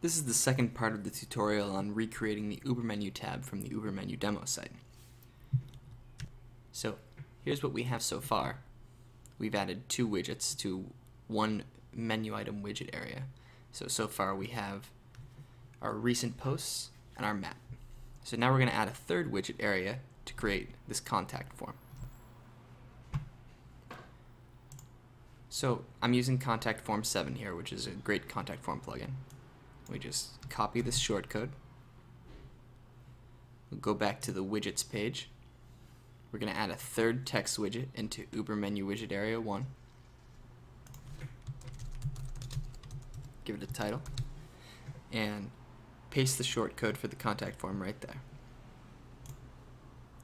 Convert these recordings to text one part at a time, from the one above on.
This is the second part of the tutorial on recreating the UberMenu tab from the UberMenu demo site. So here's what we have so far. We've added two widgets to one menu item widget area. So, so far we have our recent posts and our map. So now we're going to add a third widget area to create this contact form. So I'm using Contact Form 7 here, which is a great contact form plugin. We just copy this shortcode. We'll go back to the widgets page. We're going to add a third text widget into UberMenu Widget Area 1. Give it a title. And paste the shortcode for the contact form right there.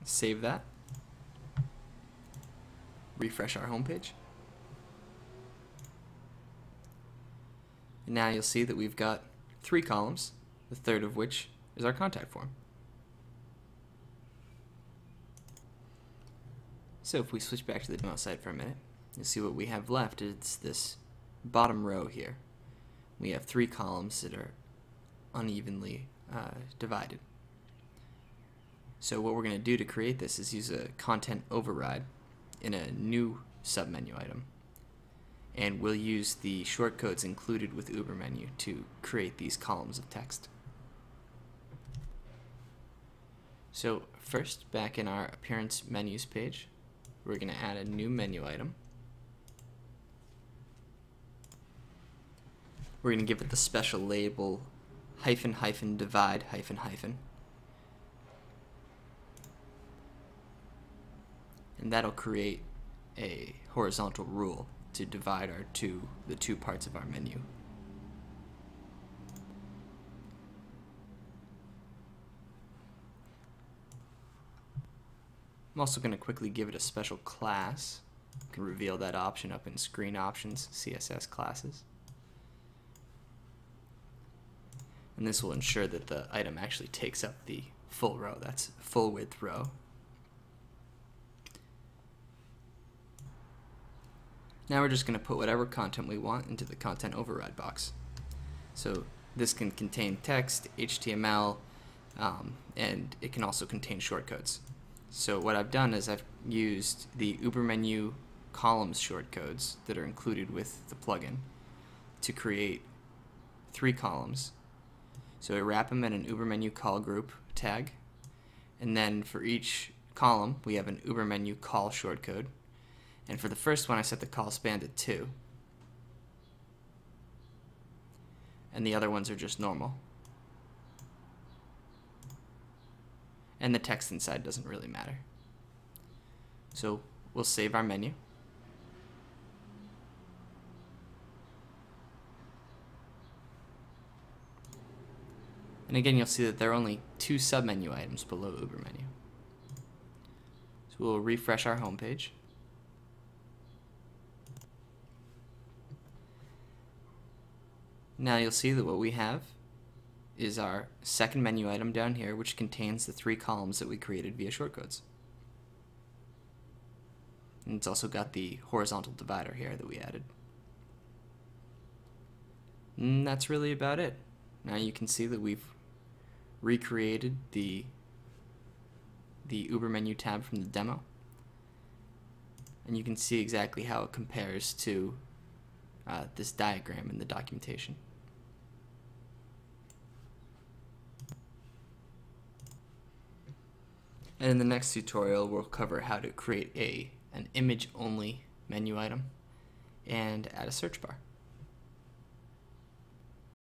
Save that. Refresh our homepage. And now you'll see that we've got three columns, the third of which is our contact form. So if we switch back to the demo site for a minute, you'll see what we have left. It's this bottom row here. We have three columns that are unevenly uh, divided. So what we're going to do to create this is use a content override in a new submenu item and we'll use the shortcodes included with UberMenu to create these columns of text. So first, back in our appearance menus page, we're going to add a new menu item. We're going to give it the special label hyphen hyphen divide hyphen hyphen. And that'll create a horizontal rule to divide our two the two parts of our menu. I'm also going to quickly give it a special class. I can reveal that option up in Screen Options, CSS Classes. And this will ensure that the item actually takes up the full row. That's full width row. Now we're just going to put whatever content we want into the content override box. So this can contain text, HTML, um, and it can also contain shortcodes. So what I've done is I've used the UberMenu columns shortcodes that are included with the plugin to create three columns. So I wrap them in an UberMenu call group tag, and then for each column we have an Uber menu col shortcode and for the first one, I set the colspan to 2. And the other ones are just normal. And the text inside doesn't really matter. So we'll save our menu. And again, you'll see that there are only two submenu items below UberMenu. So we'll refresh our homepage. page. Now you'll see that what we have is our second menu item down here, which contains the three columns that we created via shortcodes. And it's also got the horizontal divider here that we added. And that's really about it. Now you can see that we've recreated the the UberMenu tab from the demo. And you can see exactly how it compares to uh, this diagram in the documentation. And in the next tutorial, we'll cover how to create a an image-only menu item and add a search bar.